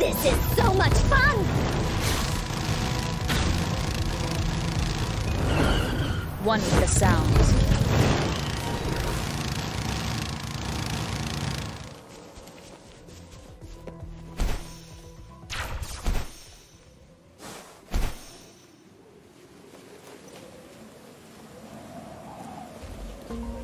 This is so much fun! One of the sounds. Thank you.